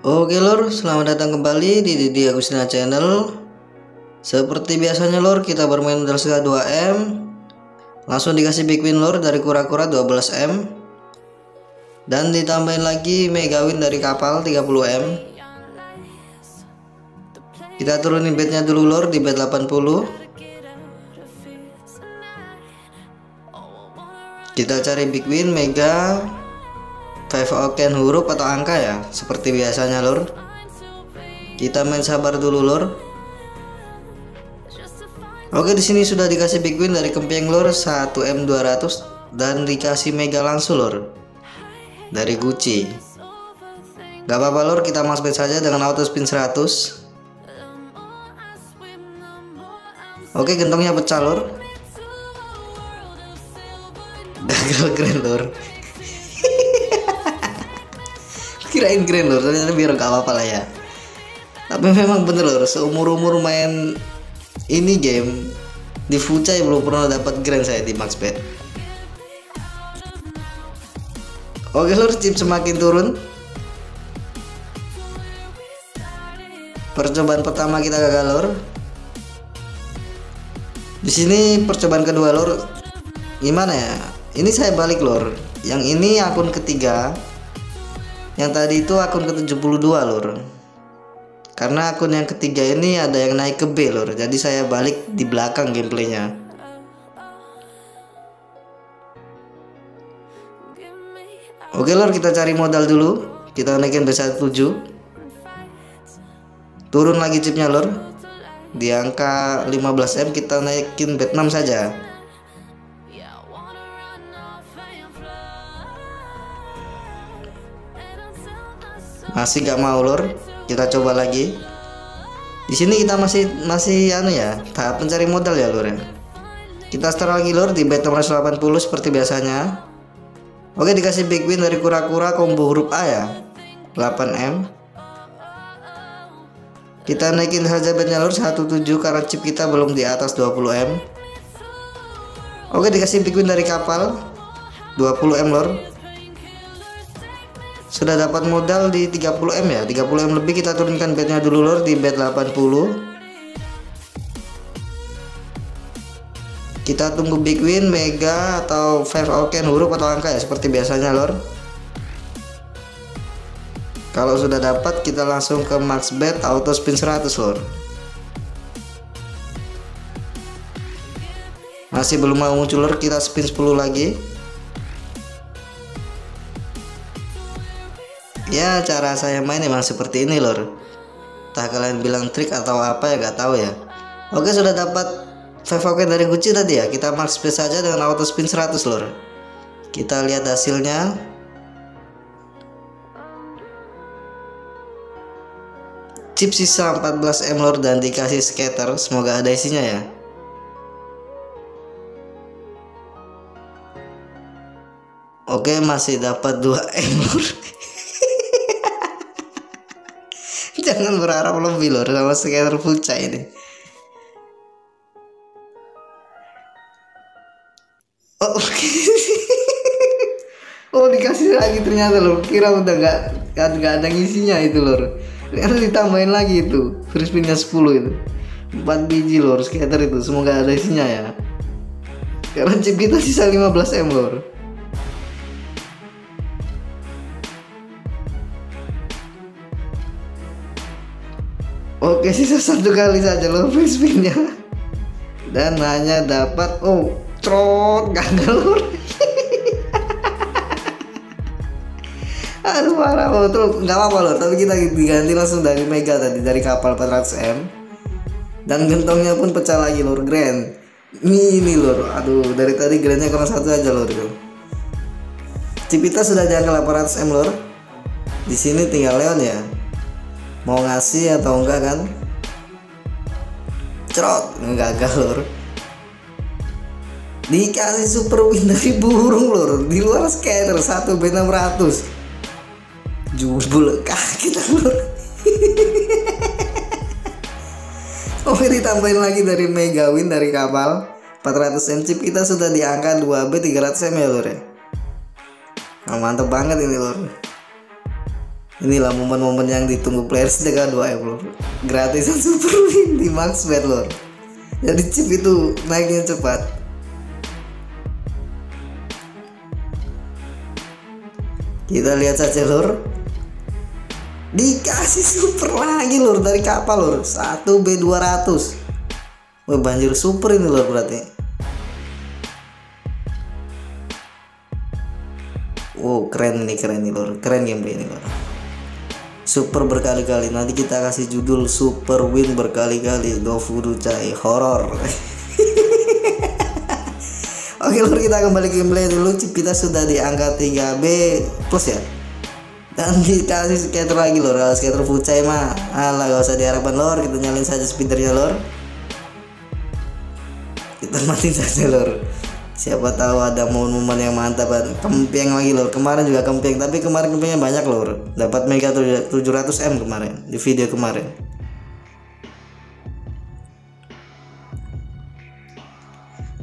Oke lor, selamat datang kembali di Didi Agustina Channel. Seperti biasanya lor, kita bermain modal 2M. Langsung dikasih big win lor dari kura-kura 12M. Dan ditambahin lagi mega win dari kapal 30M. Kita turunin bednya dulu lor di bed 80. Kita cari big win mega Five Oken huruf atau angka ya seperti biasanya lor kita main sabar dulu lor Oke di sini sudah dikasih big win dari kempeng lor 1M200 dan dikasih mega langsung lor dari Gucci. Gak apa-apa lor kita masuk saja dengan auto spin 100 Oke gentongnya pecah lor Gagal keren lor kirain keren lor ternyata biar gak apa-apa lah ya. Tapi memang bener lor seumur umur main ini game di Fucai belum pernah dapat grand saya di Maxbet oke lor chip semakin turun. Percobaan pertama kita gagal lor di sini percobaan kedua lor gimana ya? Ini saya balik lor yang ini akun ketiga yang tadi itu akun ke-72 lur. Karena akun yang ketiga ini ada yang naik ke B lur. Jadi saya balik di belakang gameplaynya. Oke lur kita cari modal dulu. Kita naikin B17 turun lagi chipnya lur. Di angka 15M kita naikin bet 6 saja masih gak mau lor kita coba lagi. Di sini kita masih masih anu ya tahap mencari modal ya lor ya. Kita start lagi lor di bet nomor 180 seperti biasanya. Oke dikasih big win dari kura-kura combo huruf A ya. 8M kita naikin saja betnya lor 17 karena chip kita belum di atas 20M oke dikasih big win dari kapal. 20M lor sudah dapat modal di 30M ya? 30M lebih kita turunkan bednya dulu lor di bed 80 kita tunggu big win mega atau five oken huruf atau angka ya seperti biasanya lor kalau sudah dapat kita langsung ke max bet auto spin 100 lor masih belum mau muncul lor kita spin 10 lagi ya cara saya main emang seperti ini lor tak kalian bilang trik atau apa ya gak tahu ya. Oke sudah dapat 5 oke dari Gucci tadi ya. Kita max space saja dengan auto spin 100 lor kita lihat hasilnya. Chip sisa 14 M lor dan dikasih scatter semoga ada isinya ya. Oke masih dapat 2 M lor jangan berharap lebih loh sama skater puca ini. Oh, oh dikasih lagi ternyata loh. Kira udah nggak nggak ada ngisinya itu loh. Ternyata ditambahin lagi itu. Free spinnya 10 itu. 4 biji lor skater itu. Semoga ada isinya ya. Karena chip kita sisa 15 M lor Oke sisa satu kali saja lo spinnya dan hanya dapat oh trot gagal. Aduh parah. Lo tuh nggak apa-apa loh tapi kita diganti langsung dari mega tadi dari kapal 400 m. Dan gentongnya pun pecah lagi lur grand. Ini lur. Aduh dari tadi grandnya kurang satu aja lur Cipita sudah di angka 800 m lur. Di sini tinggal Leon ya mau ngasih atau enggak kan? Cerot gagal lor dikasih super win dari burung lor di luar scatter satu b 600 jubul kita lor Oke ditambahin lagi dari mega win dari kapal. 400 M chip kita sudah di angka 2B 300 M ya lor ya? Nah, mantep banget ini lor inilah momen-momen yang ditunggu players Dega 2 M lor gratisan super win di max bet lor jadi chip itu naiknya cepat. Kita lihat saja lor. Dikasih super lagi lor dari kapal lor. 1 B200 Wah banjir super ini lor berarti. Wow keren nih keren nih lor. Keren gameplay ini lor super berkali-kali. Nanti kita kasih judul super win berkali-kali. Dofuru Cai horror Oke lor kita kembali ke gameplay dulu. Kita sudah di angka 3B plus ya? Dan dikasih skater lagi lor kalau skater fucai mah. Alah gak usah diharapkan lor. Kita nyalin saja speedernya lor. Kita matiin saja lor siapa tahu ada momen-momen yang mantap. Kempeng lagi lor kemarin juga kempeng tapi kemarin kempengnya banyak lor dapat mega 700m kemarin di video kemarin.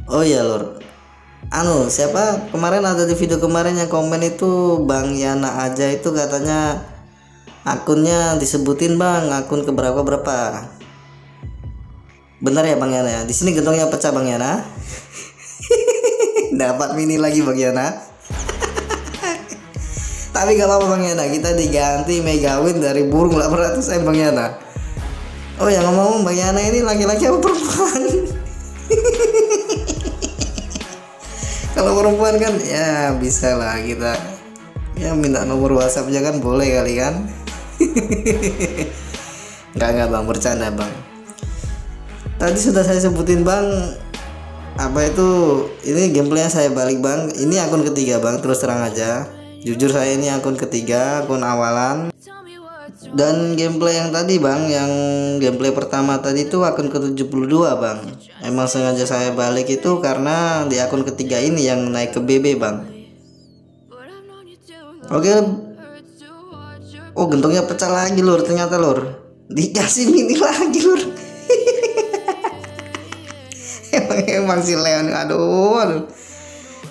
Oh iya lor anu siapa? Kemarin ada di video kemarin yang komen itu Bang Yana aja itu katanya akunnya disebutin Bang. Akun keberapa berapa? Benar ya Bang Yana ya? Di sini gentongnya pecah Bang Yana dapat mini lagi Bang Yana. Tapi gak apa-apa Bang Yana. Kita diganti mega win dari burung 800 M Bang Yana. Oh yang ngomong Bang Yana ini laki-laki apa perempuan? Kalau perempuan kan ya bisa lah kita. Ya minta nomor WhatsAppnya kan boleh kali kan? Nggak nggak bang. Bercanda bang. Tadi sudah saya sebutin bang apa itu? Ini gameplaynya saya balik bang. Ini akun ketiga bang. Terus terang aja. Jujur saya ini akun ketiga akun awalan. Dan gameplay yang tadi bang yang gameplay pertama tadi itu akun ke-72 bang. Emang sengaja saya balik itu karena di akun ketiga ini yang naik ke BB bang. Oke. Oh gentongnya pecah lagi lur. Ternyata lur. Dikasih mini lagi lur emang si Leon aduh aduh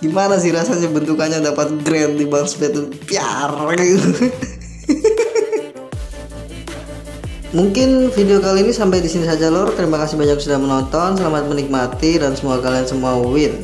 gimana sih rasanya bentukannya dapat grand di bang itu piar gitu Mungkin video kali ini sampai di sini saja lor. Terima kasih banyak sudah menonton. Selamat menikmati dan semoga kalian semua win.